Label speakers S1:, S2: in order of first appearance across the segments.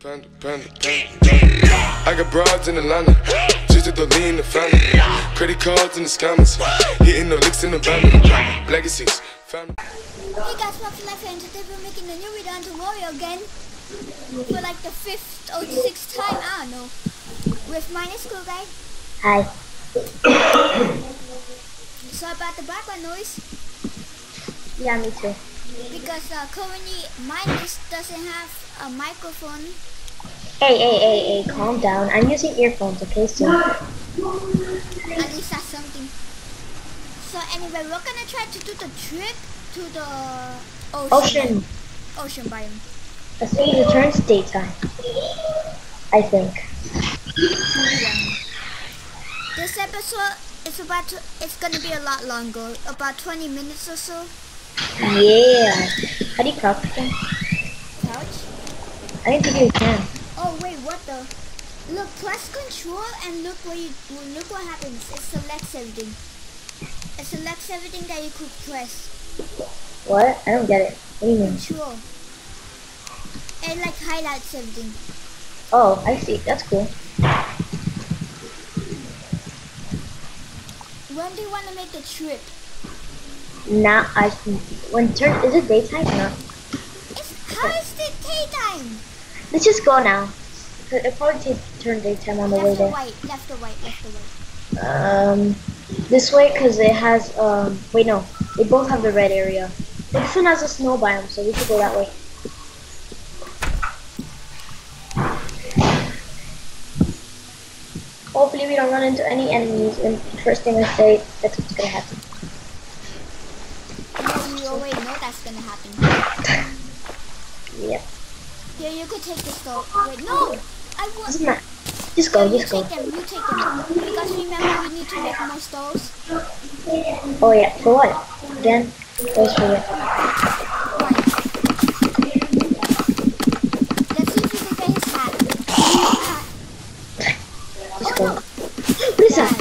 S1: Panda, panda, panda. I got broads in Atlanta, just to lean the family. Credit cards in the scammers, hitting the licks in the van. Legacies, family.
S2: Hey guys, welcome to my friends. Today we're making a new video on Terraria again. For like the fifth or sixth time, I don't know. With minus cool guy.
S3: Hi.
S2: So about the background noise,
S3: Yeah, me too.
S2: Because uh, currently minus doesn't have a microphone.
S3: Hey, hey, hey, hey, calm down. I'm using earphones, okay? So,
S2: At least that's something. So anyway, we're gonna try to do the trip to the ocean.
S3: ocean.
S2: Ocean biome.
S3: As soon as it turns daytime. I think.
S2: This episode is about to, it's gonna be a lot longer, about 20 minutes or so.
S3: Yeah. How do you crouch again?
S2: Couch.
S3: I didn't think you can.
S2: Oh wait, what the? Look, press control and look what you look what happens. It selects everything. It selects everything that you could press.
S3: What? I don't get it. What do you mean?
S2: Control. It like highlights everything.
S3: Oh, I see. That's cool.
S2: When do you want to make the trip?
S3: Now I see. When turn is it daytime or not?
S2: It's how is it daytime?
S3: Let's just go now. It'll probably take turn daytime on the way
S2: Left or
S3: there.
S2: right? Left or right? Left or right?
S3: Um, this way because it has um. Wait, no. They both have the red area. But this one has a snow biome, so we should go that way. Hopefully we don't run into any enemies, and first thing I say, that's what's gonna happen.
S2: No, you already know that's gonna happen.
S3: Yep.
S2: Here, you could take this though. Wait, no! I want.
S3: Doesn't matter. Just go,
S2: you
S3: just go.
S2: take them. You take them. Because remember, we need to make more stoves.
S3: Oh yeah, for what? Again? Goes for it.
S2: Right. Let's see if we can get his hat. Hat.
S3: Just
S2: Oh
S3: go.
S2: no!
S3: What is that?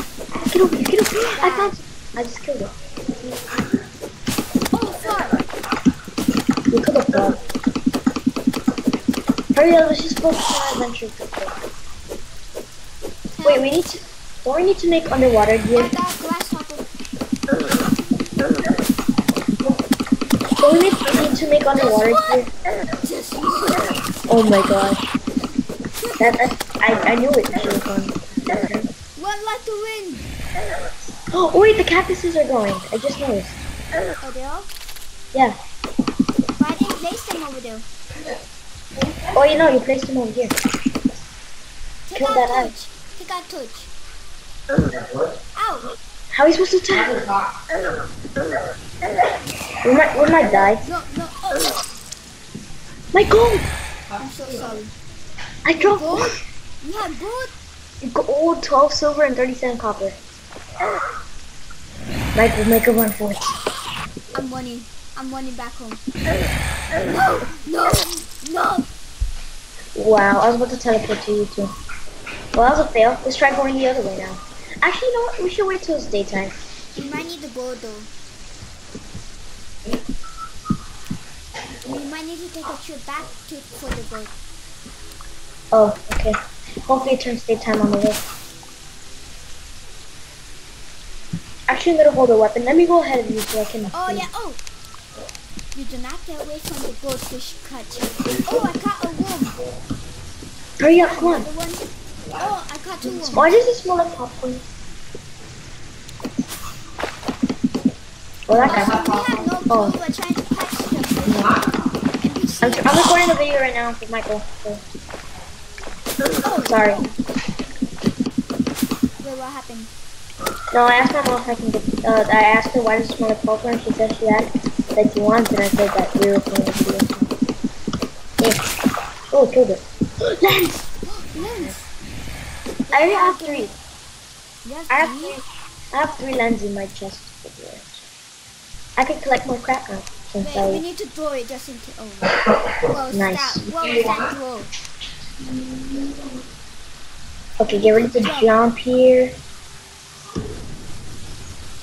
S3: Get over here, get over here. I found I just killed it.
S2: Oh fuck!
S3: You killed a. Hurry up, let's just focus on our adventure quick. Wait, we need to. Don't we need to make underwater gear?
S2: I got grasshopper.
S3: Don't we need, we need to make underwater gear? Oh my gosh. That, that I, I knew it should have gone.
S2: one like to win.
S3: Oh wait, the cactuses are going. I just noticed.
S2: Oh, they are?
S3: Yeah.
S2: Why didn't place them over there?
S3: Oh, you know, you placed them over here.
S2: Take
S3: Kill
S2: out
S3: that out.
S2: Take out touch. Ow!
S3: How are we supposed to tell? We might, we might die.
S2: No, no. Oh, oh.
S3: My gold!
S2: I'm so sorry.
S3: I dropped
S2: Gold? You have gold?
S3: Gold, 12 silver, and 37 copper. Michael, make a run for it.
S2: I'm running. I'm running back home. No! No! No!
S3: Wow, I was about to teleport to you too. Well, that was a fail. Let's try going the other way now. Actually, you know what? We should wait till it's daytime.
S2: We might need the gold though. We might need to take a trip back to for the boat.
S3: Oh, okay. Hopefully it turns daytime on the way. Actually, I'm gonna hold a weapon. Let me go ahead of you so I can.
S2: Oh yeah, oh! You do not get away from the goldfish catch. Oh, I caught a worm.
S3: Hurry up, come on.
S2: Another one. Oh, I caught two worms.
S3: Why does it smell like popcorn? Well, that guy.
S2: We have no clue.
S3: Oh.
S2: We're trying to catch the
S3: I'm, I'm recording a video right now with Michael. So.
S2: Oh,
S3: Sorry.
S2: wait, what happened?
S3: No, I asked my mom if I can get. Uh, I asked her why does it smell like popcorn. She said she had that she wants, and I said that we were recording a video. Yeah. Oh, killed it. Lens.
S2: Lens.
S3: I already have three.
S2: You have
S3: I have
S2: three?
S3: I have three lenses in my chest. I can collect more crap now since
S2: Wait, we
S3: I.
S2: need to throw it just in case. Oh. Well,
S3: Nice.
S2: stop. What that throw?
S3: Okay, get ready to jump here.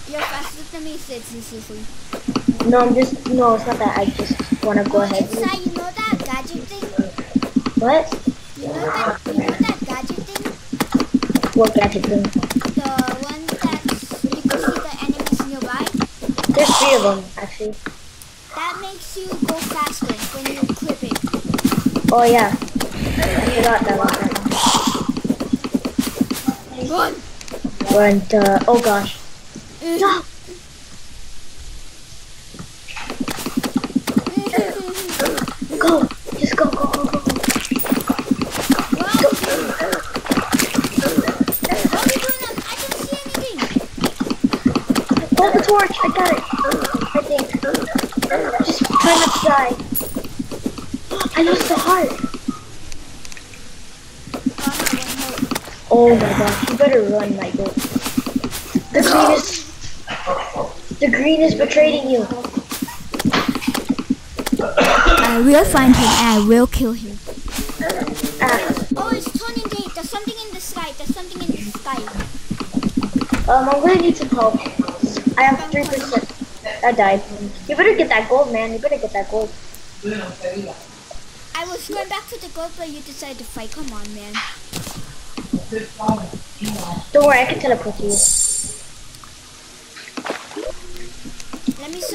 S2: You're faster than me, it's for you.
S3: No, I'm just. No, it's not that. I just want to go ahead.
S2: inside, you know that gadget thing?
S3: What?
S2: You know that, you know that gadget thing?
S3: What gadget thing?
S2: The one that you can see the enemies nearby?
S3: There's three of them, actually.
S2: That makes you go faster when you clip it.
S3: Oh, yeah. I forgot that one.
S2: Run!
S3: In the, uh, oh gosh. No! Go! Just go, go, go, go. Hold the torch! I got it! I think. Just try not to die. I lost the heart!
S2: Oh,
S3: my gosh, you better run, Michael. The green is... The green is betraying you.
S2: I will find him and I will kill him.
S3: Ah,
S2: Oh, it's turning day. There's something in the sky. There's something in the sky.
S3: um, I'm gonna need some help. I have 3%. I died. You better get that gold, man. You better get that gold.
S2: I was going back for the gold, but you decided to fight. Come on, man.
S3: Don't worry, I can teleport you.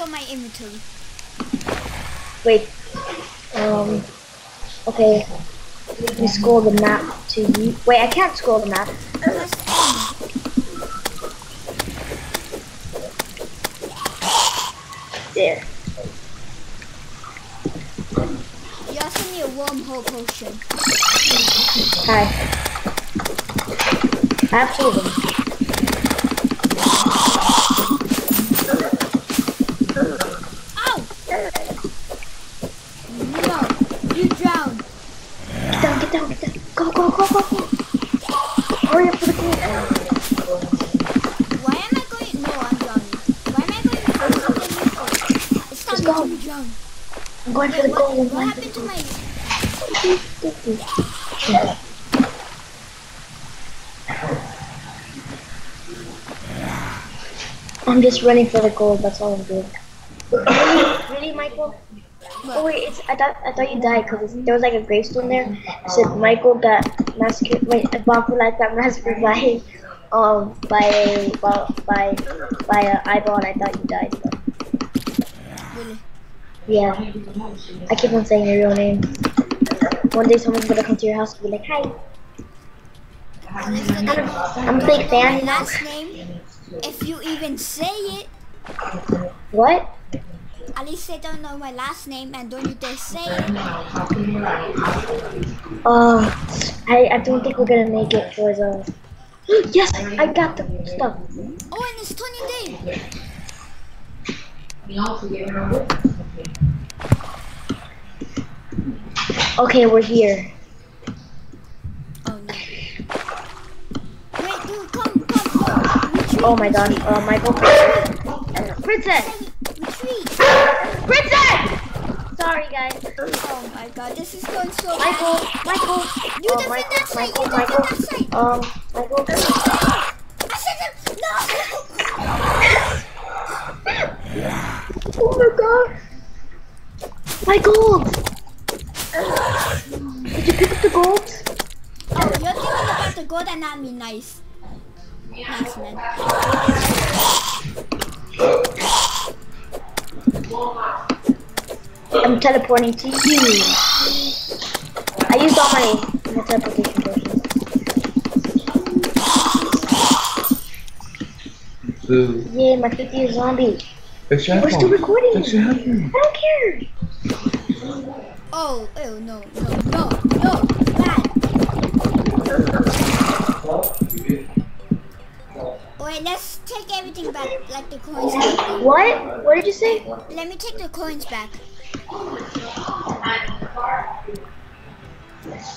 S2: Show my inventory.
S3: Wait. Um. Okay. Let me scroll the map to you. Wait, I can't scroll the map. There.
S2: You also need a wormhole potion.
S3: Hi. I have two of them.
S2: Ow! No, you drowned.
S3: Get down, get down, get down. Go, go, go, go, go. Hurry up for the gold.
S2: Why am I going? No, I'm drowning. Why am I going faster than you? It's
S3: Let's
S2: time
S3: go.
S2: to drown.
S3: I'm going for the
S2: what, what happened to my?
S3: I'm just running for the gold. That's all I'm doing. really, really, Michael? Oh wait, it's I thought I thought you died because there was like a gravestone there. It said Michael got massacred. Wait, Bonfu Life got massacred by um by by by by an eyeball, and I thought you died. But? Yeah, I keep on saying your real name. One day someone's gonna come to your house and be like, "Hi, I'm a, I'm a big fan." you know?"
S2: last name, if you even say it,
S3: What?
S2: at least they don't know my last name and don't you dare say it.
S3: Oh, I I don't think we're gonna make it for the. yes, I got the stuff.
S2: Oh, and it's Tony Day.
S3: Okay, we're here.
S2: Oh no. Wait, dude, come, come, come. Retreat,
S3: Oh my god, uh, Michael. Princess!
S2: retreat.
S3: Princess! Sorry, guys.
S2: Oh my god, this is going so
S3: Michael,
S2: bad.
S3: Michael.
S2: You
S3: uh,
S2: defend
S3: Michael,
S2: that side,
S3: Michael,
S2: you
S3: Michael.
S2: defend that side.
S3: Um, Michael.
S2: I said no.
S3: Oh my god. My gold! Did you pick up the gold?
S2: Oh, you're thinking about the gold and not me. Nice. Nice, man.
S3: I'm teleporting to you. I used all my, my teleportation potions.
S4: Boo.
S3: Yay, my 50th zombie.
S4: Fix your
S3: We're still recording.
S4: Fix your headphones.
S3: I don't care.
S2: Oh, oh, no, no, no, no. Bad. Wait, let's take everything back, like the coins. back.
S3: What? What did you say?
S2: Let me take the coins back.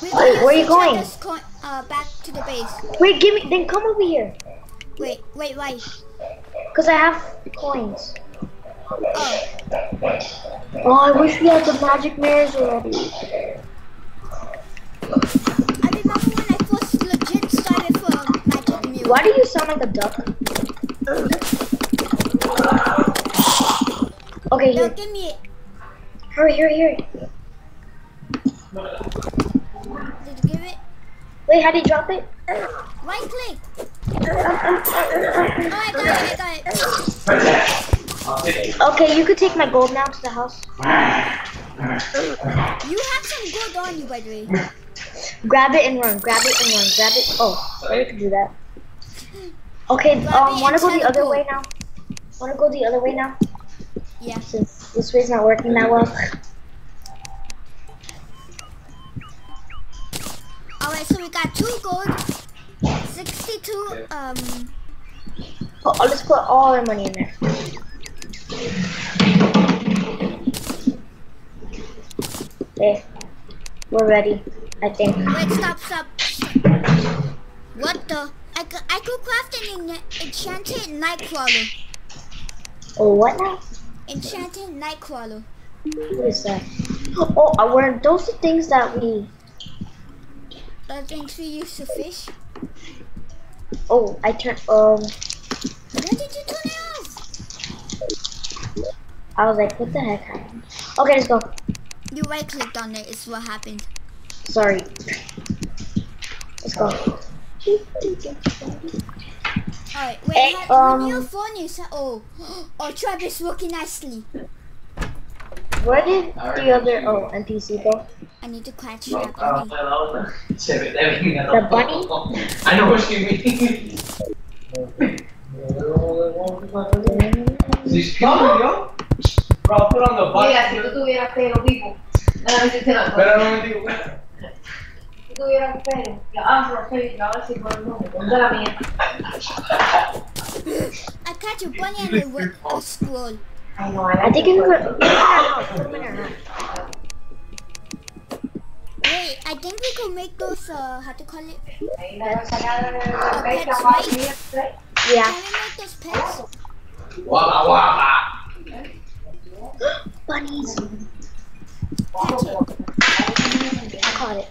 S3: Wait, where are you going?
S2: Coin, uh, back to the base.
S3: Wait, give me. Then come over here.
S2: Wait, wait, why?
S3: Cause I have coins.
S2: Oh,
S3: Oh, I wish we had the magic mirrors already.
S2: I remember when I first legit started for Magic Mirror.
S3: Why do you sound like a duck? Okay,
S2: No,
S3: here.
S2: give me it.
S3: Hurry, hurry, hurry.
S2: Did you give it?
S3: Wait, how do you drop it?
S2: Right click. Oh, I got it, I got it.
S3: Okay, you could take my gold now to the house.
S2: You have some gold on you, by the way.
S3: Grab it and run. Grab it and run. Grab it. Oh, sorry, you can do that. Okay,
S2: Grab
S3: um, wanna go the other
S2: teleport.
S3: way now? Wanna go the other way now?
S2: Yeah.
S3: Since this way's not working that well.
S2: Alright, so we got two gold, 62, um,
S3: oh, let's put all our money in there. Okay, we're ready. I think.
S2: wait, stop, stop. What the? I could, I could craft an en- enchanted nightcrawler.
S3: Oh, what now?
S2: Enchanted nightcrawler.
S3: What is that? Oh, uh, were those the things that we?
S2: The things we use to fish.
S3: Oh, I turned. Um,
S2: Where did you turn it off?
S3: I was like, what the heck happened? Okay, let's go.
S2: You right clicked on it, is what happened.
S3: Sorry. Let's go.
S2: Alright, wait,
S3: Eh,
S2: ha- when your
S3: um,
S2: phone is. Oh, oh, Travis working nicely.
S3: Where did the other? Oh, NPC go?
S2: I need to catch that bunny.
S3: The bunny?
S4: I know what she means. She's coming, yo. Bro, put on the
S5: Mira, si tú tuvieras pelo vivo, a ver si
S4: Pero no me digo.
S5: Si tuvieras pelo, ya afro, pelo, ahora sí por el nombre, ponte la mía.
S2: I catch a bunny and a, wo- a squirrel.
S5: Ay, no, I
S3: I think you could. Put them in our house. Put them in our house.
S2: Wait, I think we could make those, uh, how to call it?
S5: Ahí la vas a sacar de la fecha, más mía, ¿sí?
S3: Yeah.
S2: Can we make those pets?
S4: Guapa, guapa.
S3: Bunnies.
S2: Catch it.
S3: I caught it.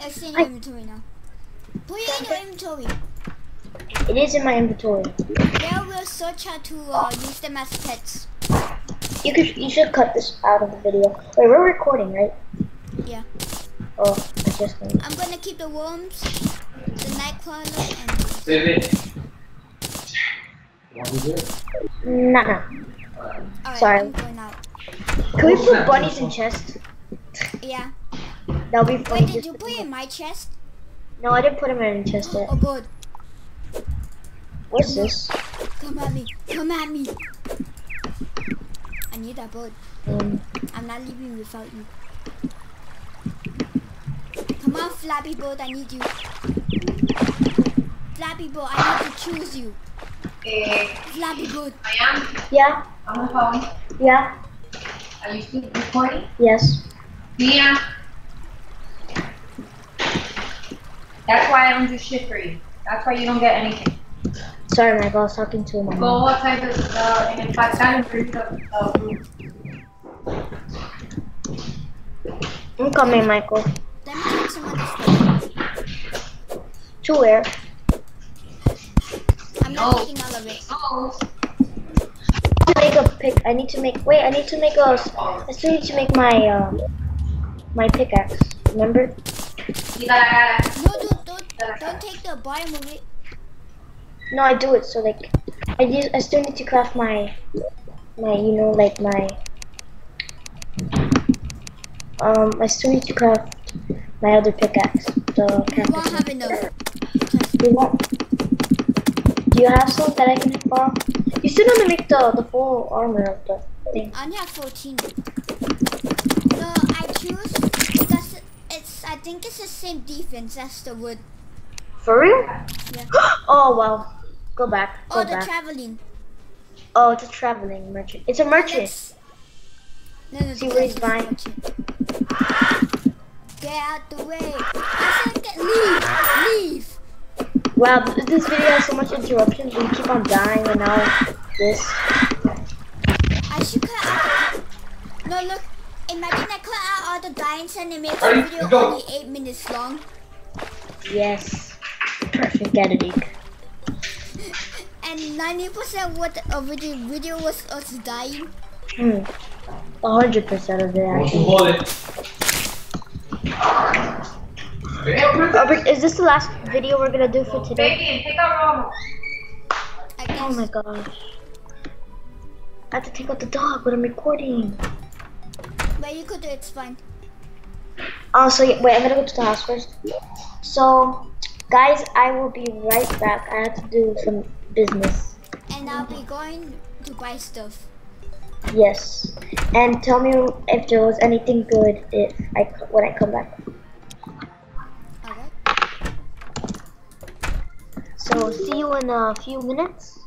S2: It's in your inventory now. Put it in your inventory.
S3: It is in my inventory.
S2: There we'll search how to uh, use them as pets.
S3: You could. You should cut this out of the video. Wait, we're recording, right?
S2: Yeah.
S3: Oh, I just.
S2: I'm gonna keep the worms, the nightcrawler, and
S4: Sirve.
S3: Nah, nah.
S2: alright,
S3: Sorry.
S2: I'm going out.
S3: Can we put bunnies in chests?
S2: Yeah.
S3: That'll be funny.
S2: Wait, did you put
S3: do
S2: in my chest?
S3: No, I didn't put them in a chest yet.
S2: Oh, good.
S3: What's this?
S2: Come at me. Come at me. I need that bird.
S3: Um,
S2: I'm not leaving without you. Come on, Flappy Bird, I need you. Flappy Bird, I need to choose you.
S5: Eh,
S2: Flappy Bird.
S5: Mayan,
S3: yeah,
S5: vamos a favor.
S3: yeah,
S5: Are you still recording?
S3: yes.
S5: Mia. That's why I don't do shit for you. That's why you don't get anything.
S3: Sorry, Michael, I was talking to my.
S5: Go outside the, uh, en el pastel and bring the, uh, group.
S3: I'm coming, Michael.
S2: Let me take some of this stuff.
S3: To where?
S2: I'm not
S5: No.
S2: taking all of it.
S5: Oh,
S3: To make a pick. I need to make. Wait, I need to make a. I still need to make my uh, my pickaxe. Remember?
S5: quita la cara.
S2: No, don't, don't, don't take the bottom of it.
S3: No, I do it so like I use. I still need to craft my my you know like my um. I still need to craft my other pickaxe. So.
S2: You won't
S3: cactus.
S2: have enough.
S3: You won't. Do you have some that I can borrow? You still to make the the full armor of the thing.
S2: I only have 14. No, I choose because it's, I think it's the same defense as the wood.
S3: For real?
S2: Yeah.
S3: oh well. Go back. Go
S2: Oh, the
S3: back.
S2: traveling.
S3: oh, it's a traveling merchant. It's a merchant.
S2: Let's- No, no,
S3: See where he's buying?
S2: Get out the way. I said get, leave, leave.
S3: Wow, this video has so much interruptions. We keep on dying, and now this.
S2: I should cut out No, look. Imagine I cut out all the dyings and it makes the video
S4: Go.
S2: only 8 minutes long.
S3: Yes. Perfect editing.
S2: And 90% what of the video was us dying.
S3: Hmm. A hundred percent of it
S4: Vamos
S3: actually.
S4: Jode.
S3: Are we- is this the last video we're gonna do for today?
S5: Bacon, take out Ronald.
S2: I guess.
S3: Oh my gosh. I have to take out the dog, but I'm recording.
S2: But you could do it, it's fine.
S3: Oh, so yeah, wait, I'm gonna go to the house first. So, guys, I will be right back. I have to do some business.
S2: And I'll be going to buy stuff.
S3: Yes, and tell me if there was anything good if I when I come back.
S2: Alright.
S3: So, see you in a few minutes.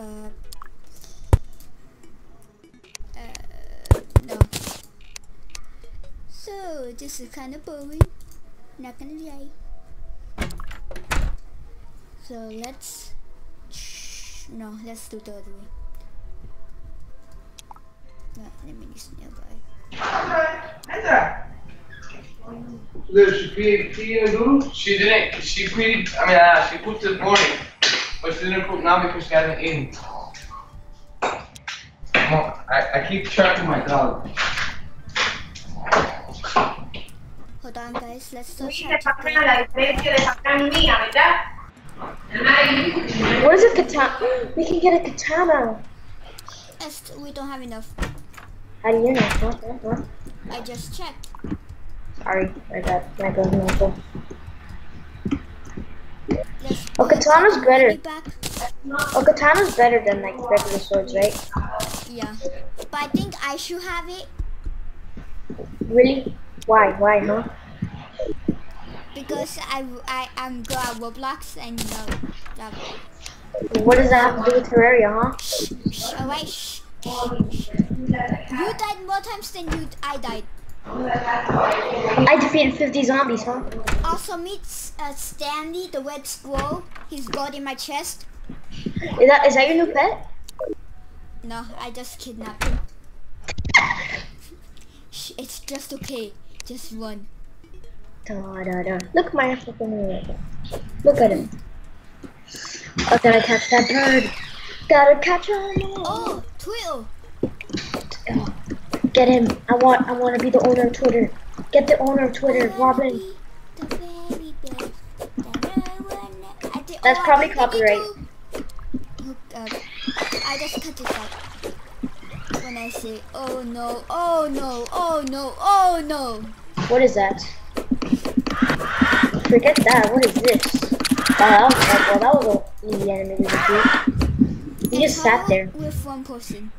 S2: Uh, uh, no. So, this is kind of boring. Not gonna lie. So, let's. No, let's do the other way. No, let me just nearby.
S4: Did she pee, pee a doodle? She didn't. She peed. I mean, uh, she pooped this morning, but she didn't poop because she hasn't eaten. Come on, I, I keep track of my dog.
S2: Hold on, guys. Let's search
S5: Sí,
S2: how
S5: le
S2: to
S5: sacan
S2: play.
S5: a la diferencia de sacar mía, ¿verdad?
S3: What is a katana? We can get a katana.
S2: Yes, we don't have enough.
S3: How do you know?
S2: I just checked.
S3: Sorry, my bad. My bad. My bad.
S2: Let's
S3: Oh, katana's better.
S2: money Back.
S3: Oh, katana's better than like regular swords, right?
S2: Yeah. But I think I should have it
S3: Really? Why? Why, huh?
S2: because I, I, I'm good at Roblox and you know. That,
S3: What does that have to do with Terraria, huh?
S2: shh, alright, shh. You died more times than you I died.
S3: I defeated 50 zombies, huh?
S2: Also meet uh, Stanley, the red squirrel. He's got in my chest.
S3: Is that is that your new pet?
S2: No, I just kidnapped him. It's just okay. Just run.
S3: Da, da, da. Look my fucking. Look at him. Oh, gotta catch that bird. Gotta catch him.
S2: Oh, Twill.
S3: Oh, Get him. I want I want to be the owner of Twitter. Get the owner of Twitter, Robin.
S2: The very best that I wanna- I did-
S3: That's probably copyright.
S2: it. I just cut this out. When I say, oh no, oh no, oh no, oh no.
S3: What is that? Forget that. What is this? Oh, that was, well, that was an easy defeat. He just sat there.
S2: With one person.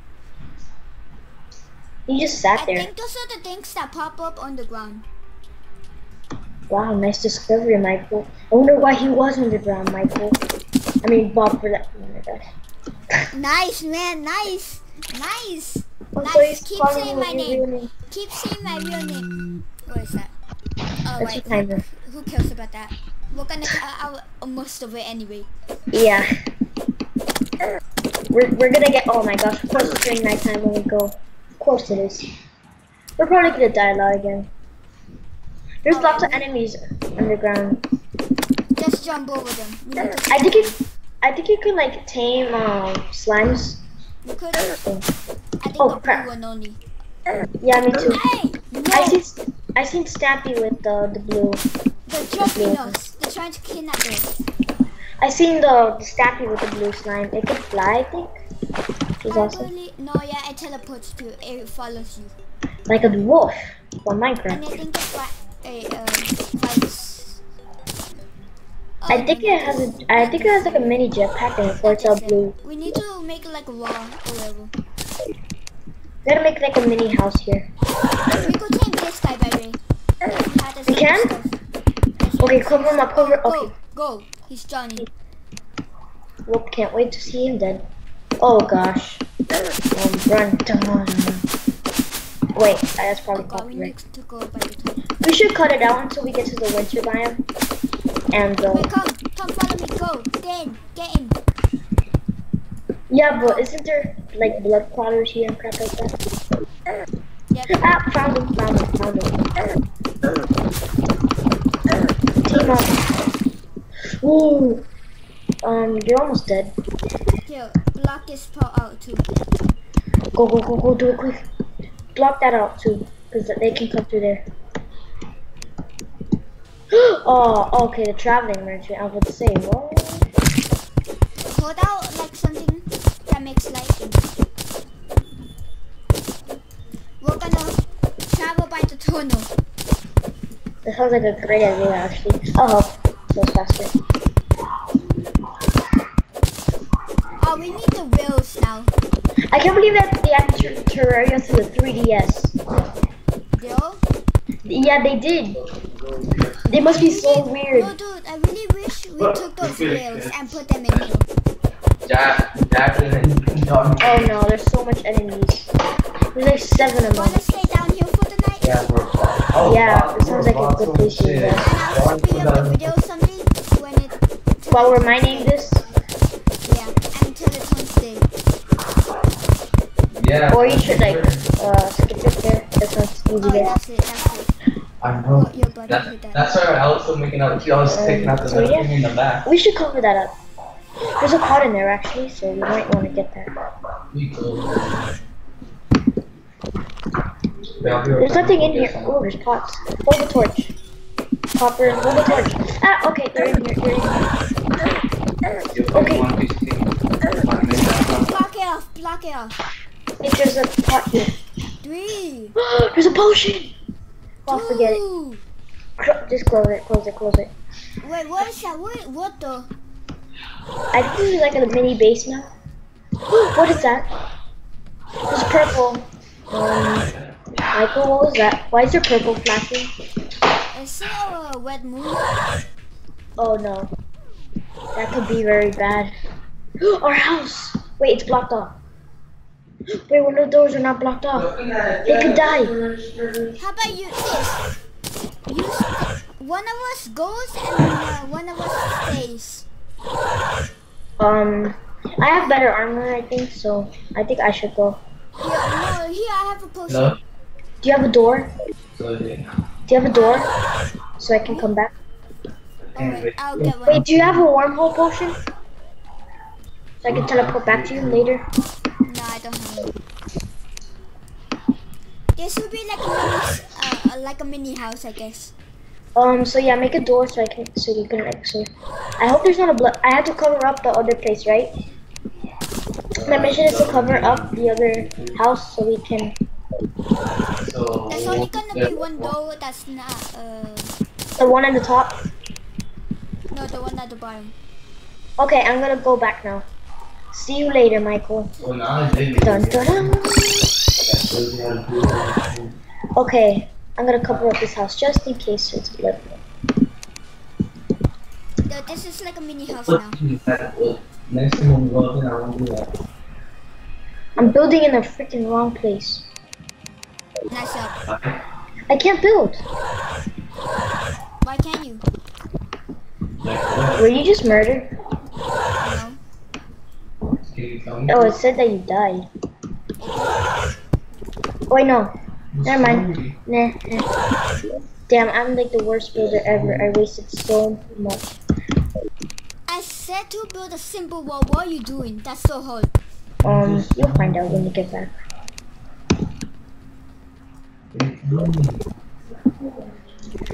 S3: He just
S2: I
S3: sat there.
S2: I think those are the things that pop up on the ground.
S3: Wow, nice discovery, Michael. I wonder why he was on the ground, Michael. I mean, Bob for that. Oh my god.
S2: Nice, man, nice, nice.
S3: Oh,
S2: Nice, keep saying my name. Keep saying my real name. What is that? Oh,
S3: That's
S2: wait,
S3: timer.
S2: who cares about that? We're gonna cut out most of it anyway.
S3: Yeah. We're, we're gonna get. Oh my gosh, of course it's during nighttime when we go. Of course it is. We're probably gonna die a lot again. There's lots of enemies underground.
S2: Just jump over them.
S3: I think it. I think you can like tame um slimes.
S2: You could. I think
S3: Oh,
S2: the
S3: crap.
S2: only.
S3: Yeah, me too.
S2: Hey! No!
S3: I see. I seen Stampy with the the blue.
S2: They're jumping us. They're trying to kidnap us.
S3: I seen the, the Stampy with the blue slime. It can fly, I think. It's awesome.
S2: No, yeah, it teleports to it follows you.
S3: Like a wolf from
S2: And
S3: Minecraft.
S2: I think it fly, uh, um, flies.
S3: I
S2: Oh,
S3: think it has a I think it has like a mini jetpack and it ports out blue.
S2: We need to make like a wall or whatever.
S3: We gotta make like a mini house here.
S2: We could tame this guy by the way. He had the
S3: We can? Okay, cover him up, cover- okay.
S2: Go, go. He's Johnny.
S3: Whoop, can't wait to see him dead. Oh gosh. Run. Dun. Wait, that's probably
S2: we
S3: copyright.
S2: to go by the top.
S3: We should cut it out until we get to the winter biome. And uh,
S2: Wait, come, come, follow me. Go, get in, get in.
S3: yeah, but isn't there like blood clotters here and crap like that?
S2: Yeah,
S3: Ah, found him, found him, found him. Team up. Ooh. Um, you're almost dead.
S2: here, block this part out too.
S3: Go, go, go, go, do it quick. Block that out too, because they can come through there. oh, okay, the traveling merchant. I was about to say, what?
S2: Hold out like something that makes light. We're gonna travel by the tunnel.
S3: That sounds like a great idea, actually. Help. So faster.
S2: Oh, we need the wheels now.
S3: I can't believe that they added Ter- Terraria to the 3DS.
S2: Yo?
S3: Yeah, they did. They must be so weird.
S2: No, dude, I really wish we took those wheels and put them in here.
S4: Jack, Jack, and John.
S3: Oh no, there's so much enemies. There's like seven of them.
S2: Wanna stay down here for the night?
S4: Yeah, we're oh,
S3: Yeah, it sounds like a
S4: we're
S3: good place to
S4: was still making out. I taking out the
S3: so yeah.
S4: thing in the back.
S3: We should cover that up. There's a pot in there actually, so we might want to get that.
S4: We could. Yeah, I'll be right
S3: There's nothing in here. Oh, there's pots. Hold the torch. Popper, hold the torch. Ah, okay, they're in here. They're in here. Okay.
S4: one piece of thing. Five minutes.
S2: Block it off, block it off.
S3: If there's a pot here.
S2: Three.
S3: there's a potion. Oh, forget it. Just close it. Close it. Close it.
S2: Wait, what is that? Wait, what the?
S3: I think this is like a mini base now. what is that? It's purple. Um, Michael, what was that? Why is there purple flashing?
S2: Is it a red moon?
S3: Oh no. That could be very bad. Our house! Wait, it's blocked off. Wait, when the doors are not blocked off. They could die.
S2: How about you this? You st- one of us goes and uh, one of us stays.
S3: Um, I have better armor, I think, so I think I should go.
S2: Here, no, here I have a potion.
S4: No.
S3: Do you have a door?
S4: So, yeah.
S3: Do you have a door? So I can come back?
S2: Alright, I'll get one.
S3: Wait, do you have a wormhole potion? So I can teleport back to you later?
S2: No, I don't have it. This would be like a mini, uh, like a mini house, I guess.
S3: Um, so yeah, make a door so I can, so you can actually. I hope there's not a blood. I have to cover up the other place, right? My mission is to cover up the other house so we can.
S4: So,
S2: There's only gonna be one door that's not, uh,
S3: The one on the top.
S2: no, the one at the bottom.
S3: Okay, I'm gonna go back now. See you later, Michael.
S4: Well, now I did.
S3: Dun dun dun. Okay, I'm gonna cover up this house just in case it's blood.
S2: No, this is like a mini house now.
S4: Next time when we go out there, I won't do that.
S3: I'm building in the freaking wrong place.
S2: Nice job.
S3: I can't build.
S2: Why can't you?
S3: Were you just murdered?
S2: No.
S4: Can you tell me?
S3: Oh, it said that you died. Oh, wait, no. Never mind. Nah, nah. Damn, I'm like the worst builder ever. I wasted so much.
S2: I said to build a simple wall. What are you doing? That's so hard.
S3: Um, you'll find out when you get back.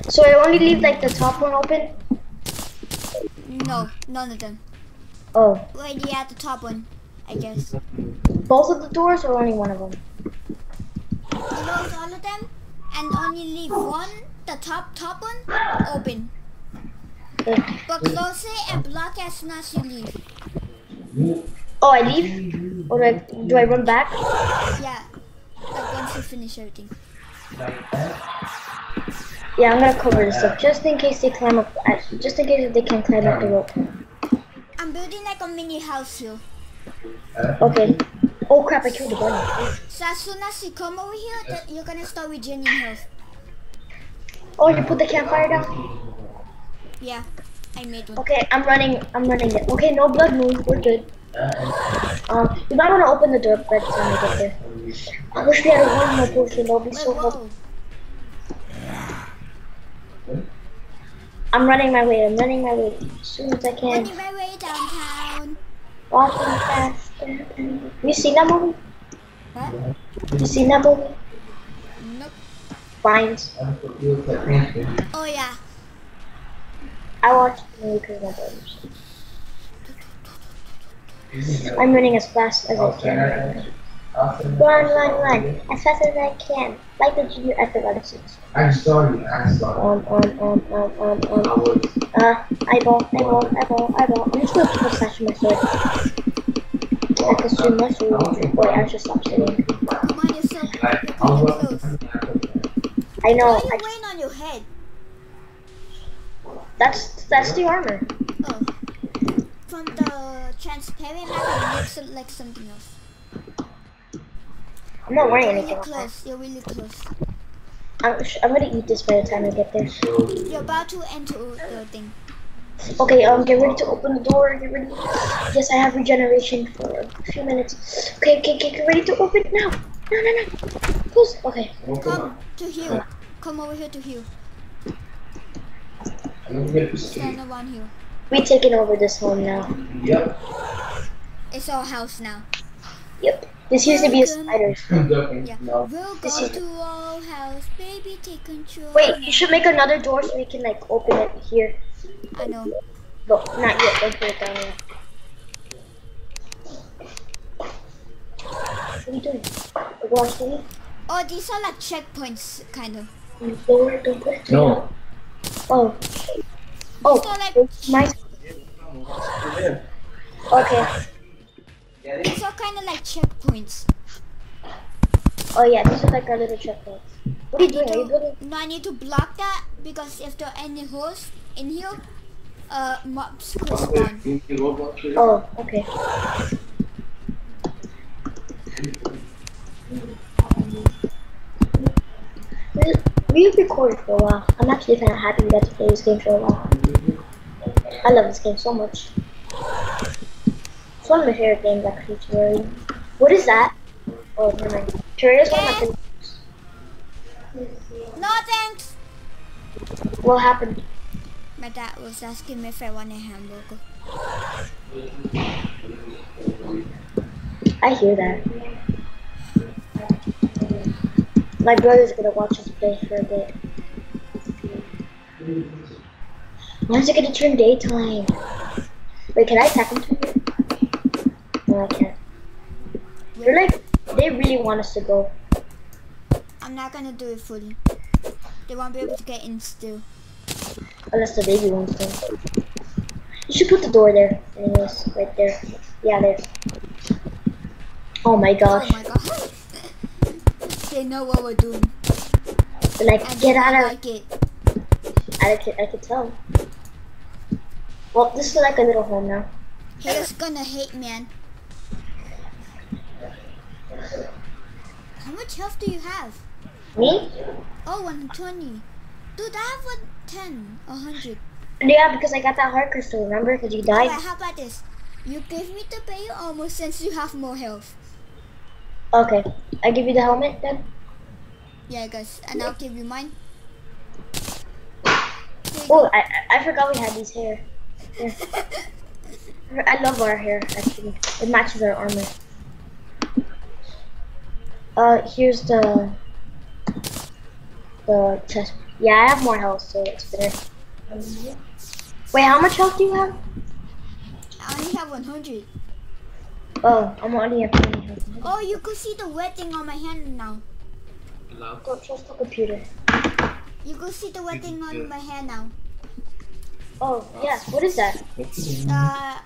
S3: So I only leave like the top one open.
S2: No, none of them.
S3: Oh,
S2: Wait, yeah, the top one, I guess.
S3: both of the doors or only one of them?
S2: Close all of them, and only leave one, the top top one, open. But close it and block as soon as you leave.
S3: Oh, I leave? Or do I, do I run back?
S2: Yeah, like once you finish everything.
S3: Yeah, I'm gonna cover this up just in case they climb up. uh, Just in case they can climb up the rope.
S2: I'm building like a mini house here.
S3: Okay. Oh crap! I killed the bunny.
S2: So as soon as you come over here, th- you're gonna start regaining health.
S3: Oh, you put the campfire down.
S2: Yeah, I made one.
S3: Okay, I'm running. I'm running it. Okay, no blood moon. We're good. Um, you might want to open the door by the time I get there. I wish we had one more potion. That'll be
S2: Wait,
S3: so helpful. I'm running my way. I'm running my way as soon as I can.
S2: Running my way downtown.
S3: Walking faster. You seen that movie?
S2: What?
S3: You seen that movie?
S2: Nope.
S3: Vines.
S2: Oh yeah.
S3: I watched the movie because my brothers. I'm running as fast as I can. Run, run, run. As fast as I can. Like the junior athletics.
S6: I saw you. I saw
S3: Um, um, um, um, um,
S6: you. I
S3: um. Uh, eyeball, eyeball, eyeball, eyeball. I'm just gonna keep slash my sword. I my sword. Wait, I should stop sitting.
S2: Come on, you're so you're
S6: Like, I was
S2: pretty close.
S3: I
S2: Why
S3: know.
S2: are you
S3: I,
S2: weighing on your head?
S3: that's that's the armor.
S2: Oh. From the transparent map, it looks like something else.
S3: I'm not wearing anything. You're really
S2: close. You're really close.
S3: I'm, sh- I'm gonna eat this by the time I get there.
S2: You're about to enter the thing.
S3: Okay, um, get ready to open the door. Get ready. Yes, I have regeneration for a few minutes. Okay, okay, okay, get ready to open now. No, no, no. Close. Okay.
S2: Come to heal. Come over here to heal.
S6: I'm gonna get
S2: Stand around here.
S3: We're taking over this home now.
S6: Yep.
S2: It's our house now.
S3: Yep. This used to be a spider's.
S2: Yeah.
S6: No.
S2: We'll go
S3: is-
S2: to our house, baby. Take control.
S3: Wait, you should make another door so we can like open it here.
S2: I know.
S3: No, not yet. Don't put it down yet. What are you doing? Go on, steady.
S2: Oh, these are like checkpoints, kind of.
S3: Lower, don't put it.
S6: No.
S3: Oh. Oh,
S2: So, like-
S3: my. Okay.
S2: These are kind of like checkpoints.
S3: Oh yeah, this is like our little checkpoints. What are you doing? Are you building?
S2: No, I need to block that because if there are any holes in here, uh, mobs could spawn.
S3: Oh, okay. We- We've recorded for a while. I'm actually kind of happy we got to play this game for a while. I love this game so much. It's one of my favorite games actually, Terraria. What is that? Oh, never mind. Terraria is one of my favorite.
S2: No thanks.
S3: What happened?
S2: My dad was asking me if I want a hamburger.
S3: I hear that. My brother's gonna watch us play for a bit. When's it gonna turn daytime? Wait, can I attack him? No, I can't. They're like, they really want us to go.
S2: I'm not gonna do it fully. They won't be able to get in still.
S3: Oh, Unless the baby wants to. You should put the door there. Anyways, right there. Yeah, there. Oh my
S2: Oh
S3: gosh.
S2: my god. they know what we're doing.
S3: They're like,
S2: And
S3: get out of
S2: like it.
S3: I could, I could tell. Well, this is like a little home now.
S2: He's gonna hate, man. How much health do you have?
S3: Me?
S2: Oh, 120. Dude, I have 110, 100.
S3: Yeah, because I got that heart crystal, remember? Because you died.
S2: how about this? You give me the pay almost since you have more health.
S3: Okay. I give you the helmet then?
S2: Yeah, guys, and I'll give you mine.
S3: Oh. I, I forgot we had these here. Here. I love our hair actually. It matches our armor. Uh, here's the the chest. Yeah, I have more health, so it's better. Wait, how much health do you have?
S2: I only have 100.
S3: Oh, I'm only at 20 health.
S2: Oh, you could see the wet thing on my hand now.
S7: Hello?
S3: Don't trust the computer.
S2: You could see the wet thing on my hand now.
S3: Oh, yeah. What is that?
S2: Uh,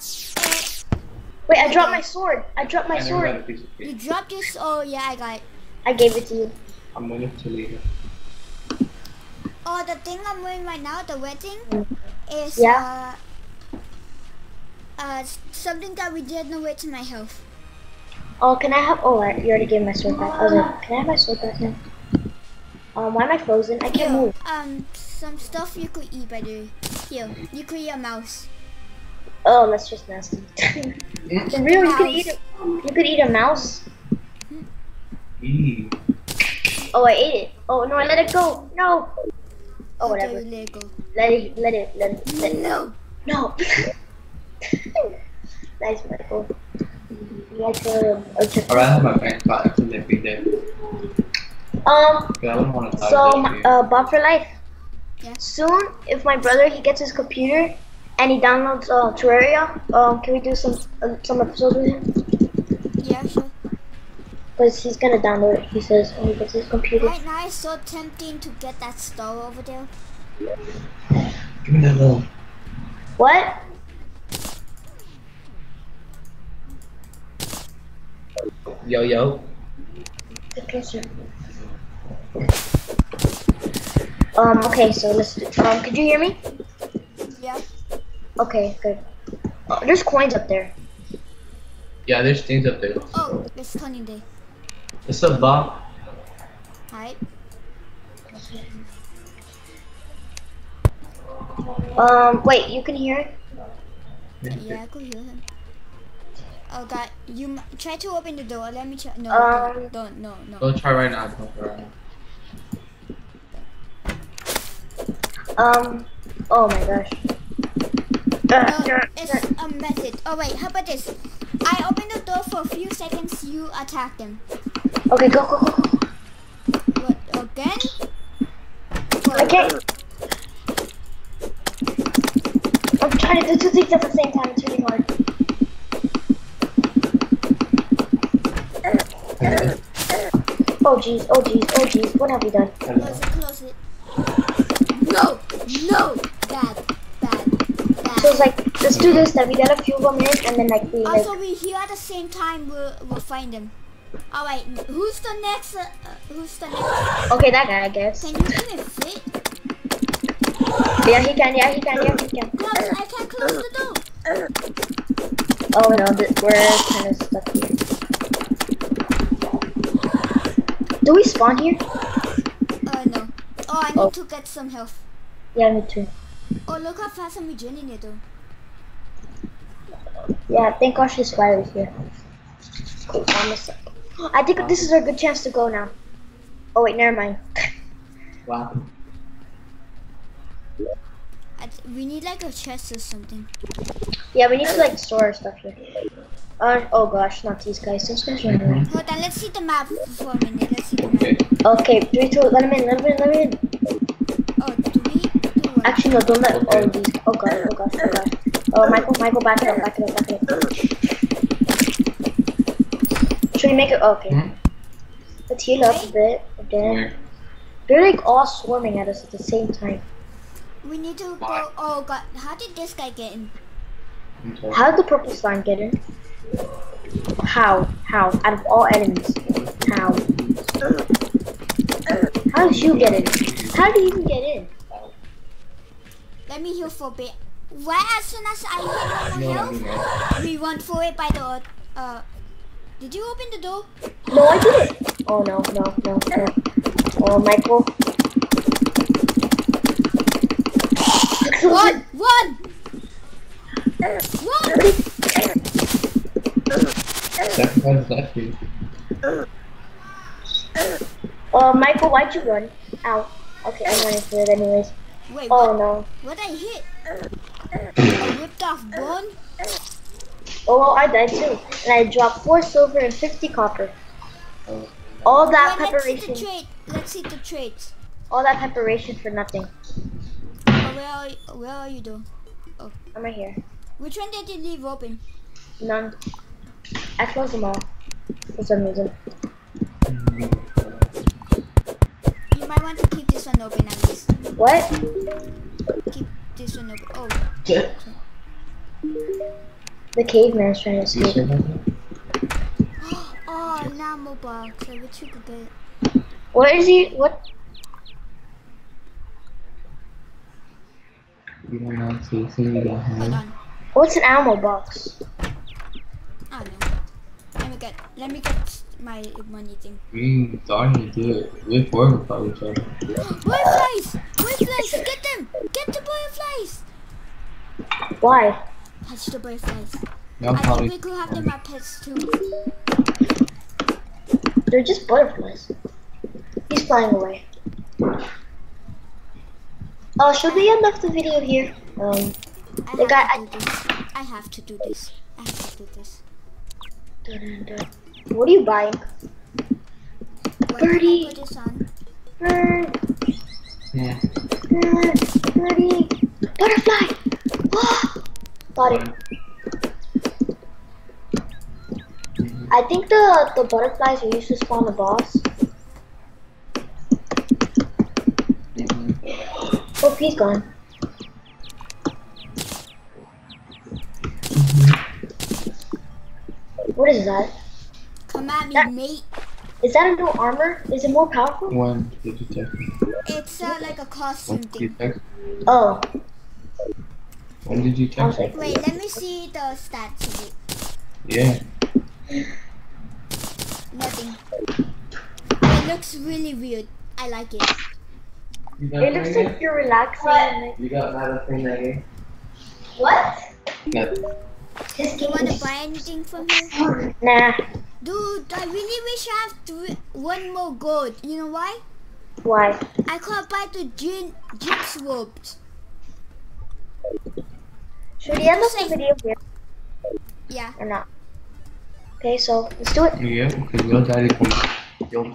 S3: Wait, I dropped my sword. I dropped my
S7: I never got a
S3: sword.
S2: you
S7: cake.
S2: dropped this. Oh, yeah, I got it.
S3: I gave it to you.
S7: I'm willing to leave it.
S2: Oh, the thing I'm wearing right now, the wedding, is
S3: Yeah.
S2: uh, uh, something that we did no way to my health.
S3: Oh, can I have? Oh, I, you already gave my sword back. I was like, can I have my sword back now? Um, why am I frozen? I can't
S2: Here,
S3: move.
S2: um, some stuff you could eat by the way. Here, you could eat a mouse.
S3: Oh, that's just nasty. For real, you could eat a, you could eat a mouse.
S7: Eee.
S3: Oh, I ate it. Oh no, I let it go. No. Oh, whatever.
S2: let it go.
S3: Let it, let it, let it. Let.
S2: No.
S3: No. nice, Michael. Like a, a chick-
S7: I'd rather have my bank card until they there.
S3: Um.
S7: Because I wouldn't want to.
S3: So, my- uh, Bob for life.
S2: Yeah.
S3: Soon, if my brother he gets his computer and he downloads uh, Terraria, um, can we do some uh, some episodes with him?
S2: Yeah, sure.
S3: Because he's gonna download it. He says when he gets his computer.
S2: Right now, it's so tempting to get that star over there.
S7: Give me that little.
S3: What?
S7: Yo, yo.
S3: Get closer. Um. Okay. So let's. Um. Could you hear me?
S2: Yeah.
S3: Okay. Good. Uh, there's coins up there.
S7: Yeah, there's things up there.
S2: Oh, it's Tony Day.
S7: What's up, Bob?
S2: Alright.
S3: Um. Wait. You can hear it.
S2: Yeah, I could hear him. Oh God, you m- try to open the door. Let me try. No,
S3: Um,
S2: don't, don't, no, no.
S7: Don't try right now. Don't try right now.
S3: Um. Oh my gosh.
S2: No, it's a method. Oh wait, how about this? I open the door for a few seconds. You attack them.
S3: Okay. Go. Go. Go.
S2: What again?
S3: Can't. I'm trying to do two things at the same time. It's really hard. Oh jeez, oh jeez, oh jeez. What have we done?
S2: Close it, close it. No, no, bad, bad, bad.
S3: So it's like, let's do this. Then we get a few more minutes, and then like we like.
S2: Also, we here at the same time. We'll we'll find them. All right, who's the next? Uh, who's the next?
S3: Okay, that guy, I guess.
S2: Can you even fit?
S3: Yeah, he can. Yeah, he can. Yeah, he can.
S2: Close. I can't close the door.
S3: Oh no, we're kind of stuck here. Do we spawn here?
S2: Uh, no. Oh, I need
S3: Oh.
S2: to get some health.
S3: Yeah, me too.
S2: Oh, look how fast I'm regening it though.
S3: Yeah, thank gosh his fire is here. Cool, I'm a. I think this is our good chance to go now. Oh wait, never mind.
S7: Wow.
S2: I th- we need like a chest or something.
S3: Yeah, we need to like store our stuff here. Uh, oh gosh, not these guys. Those guys are annoying.
S2: Hold on, let's see the map for a minute. Let's see the map.
S7: Okay.
S3: Okay, three, two, let him in, let him in, let him in.
S2: Oh, do we? Do?
S3: Actually, no, don't let all these. Oh gosh, oh gosh, oh gosh. Oh, Michael, Michael, back it up, back it up, back it up. Should we make it? Okay.
S7: Mhm.
S3: Let's heal up a bit. Then
S7: Where?
S3: they're like all swarming at us at the same time.
S2: We need to
S7: Why?
S2: go. Oh god, how did this guy get in?
S3: How did the purple slime get in? How? How? Out of all enemies. How? How did you get in? How did you even get in?
S2: Let me heal for a bit. Why as soon as I hit
S7: You
S2: one
S7: know what
S2: health, we went for it by the uh. Did you open the door?
S3: No, I didn't. Oh no, no, no, no. Oh, Michael.
S2: One, one, one.
S7: Sacrifice left you.
S3: Uh, Michael, why'd you run? Ow. Okay, I'm running for it anyways.
S2: Wait,
S3: Oh
S2: what?
S3: no.
S2: What I hit? A ripped off bone?
S3: Oh well, I died too, and I dropped four silver and fifty copper.
S7: Oh.
S3: All that
S2: Wait, let's see the
S3: preparation,
S2: trade. Let's see the trades.
S3: all that preparation for nothing.
S2: Oh, where are you, where are you though? Oh.
S3: I'm right here.
S2: Which one did you leave open?
S3: None. I closed them all for some reason.
S2: You might want to keep this one open at least.
S3: What?
S2: Keep this one open. Oh,
S7: Yeah.
S3: The caveman's trying to
S7: You
S3: escape.
S2: oh, an ammo box. I wish you could get.
S3: What is he? What?
S7: You don't know to see you got
S2: Hold
S7: hand.
S2: on.
S3: What's an ammo box?
S2: I don't know. Let me get. Let me get my money thing.
S7: Darn you do it. We're four about each other.
S2: Butterflies! Butterflies! Get them! Get the butterflies!
S3: Why?
S2: Catch the butterflies.
S7: Y'all
S2: I think
S7: probably
S2: we could have them as pets too.
S3: They're just butterflies. He's flying away. Oh, should we end off the video here? Um,
S2: I
S3: The
S2: have
S3: guy-
S2: to do this. I have to do this. I have to do this.
S3: dun, dun, dun. what are you buying?
S2: When
S3: Birdie.
S2: Put this on.
S3: Bird,
S7: Yeah.
S3: bird, birdie, butterfly. Got it. I think the the butterflies are used to spawn the boss.
S7: Mhm.
S3: Oh, he's gone. What is that?
S2: Come at me,
S3: That-
S2: mate.
S3: Is that a new armor? Is it more powerful?
S7: When did you text me?
S2: It's uh, like a costume
S7: When did you
S2: thing.
S3: Oh,
S7: When did you
S3: I was
S7: text?
S3: like.
S2: Wait, let me see the stats of it.
S7: Yeah.
S2: Nothing. It looks really weird. I like it.
S3: It looks like you're relaxing.
S7: You got mad at playing that game?
S3: What?
S7: Nothing.
S3: This
S2: Do you want to buy anything from here?
S3: Nah.
S2: Dude, I really wish I have three, one more gold. You know why?
S3: Why?
S2: I can't buy the gin, jinx robes.
S3: Should we end off the video here
S2: Yeah.
S3: or not? Okay, so let's do it.
S7: Yeah, because your daddy comes. Your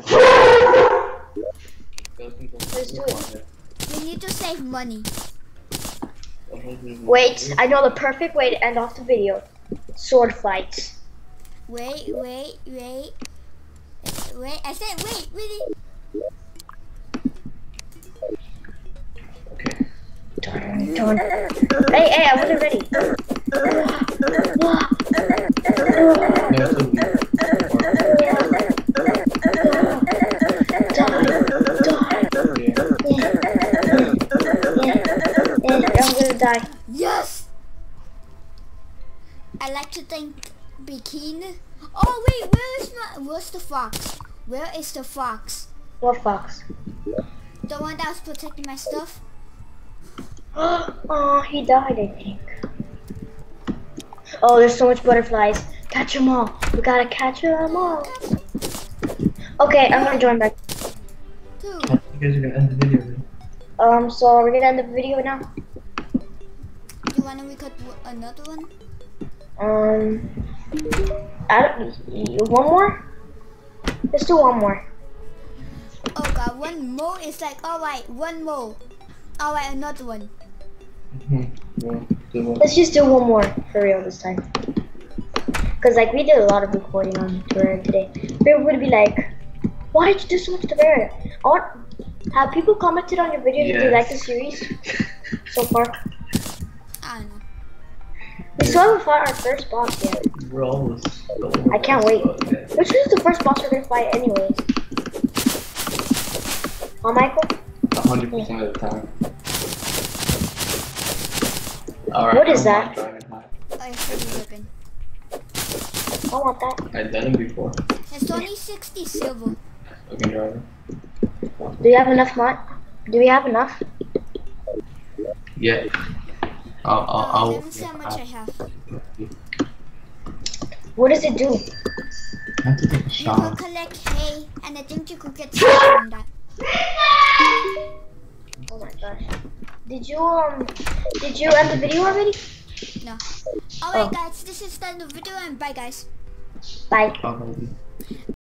S3: Let's do it.
S2: We need to save money.
S3: Wait, I know the perfect way to end off the video. Sword fights.
S2: Wait, wait, wait. Wait, I said wait, really?
S7: Okay.
S3: Dun, dun. Hey, hey, I wasn't ready.
S7: Yeah, so
S3: I'm gonna die.
S2: Yes! I like to think bikini. Oh wait, where is my where's the fox? Where is the fox?
S3: What fox?
S2: The one that was protecting my stuff?
S3: oh, he died, I think. Oh, there's so much butterflies. Catch them all. We gotta catch them all. Okay, I'm gonna join back.
S2: Two.
S7: I think you guys are gonna end the video. man.
S3: Um, so we're gonna end the video now.
S2: Do you wanna record w- another one?
S3: Um, I don't, one more? Let's do one more.
S2: Oh god, one more is like alright, one more. Alright, another one.
S7: Mm-hmm.
S3: Let's just do one more for real this time. Cause like we did a lot of recording on Terraria today. People would be like, "Why did you do so much Terraria?" I want have people commented on your video if they
S7: Yes.
S3: like the series so far.
S2: I don't know.
S3: We still haven't fought our first boss yet.
S7: We're almost.
S3: I can't wait. Which is the first boss we're gonna fight anyways? Oh, Michael?
S7: A hundred percent of the time. Alright.
S3: What is
S7: I
S3: that?
S7: don't mind driving high.
S2: I should be looking.
S3: I want that.
S7: I've done it before.
S2: It's only 60 silver.
S7: Fucking driver.
S3: Do you have enough mod? Do we have enough?
S7: Yeah. I'll, I'll,
S2: Uh,
S7: I'll.
S2: let me see how much I have.
S3: What does it do?
S7: I have to take a
S2: You
S7: shower.
S2: could collect hay, and I think you could get something from that.
S3: Oh my gosh. Did you um did you end the video already?
S2: No. Alright
S3: Oh.
S2: guys, this is the end of the video and bye guys.
S3: Bye.
S7: Bye, baby.